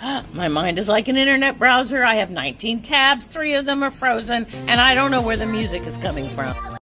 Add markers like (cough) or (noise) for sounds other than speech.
(gasps) My mind is like an internet browser. I have 19 tabs, three of them are frozen, and I don't know where the music is coming from.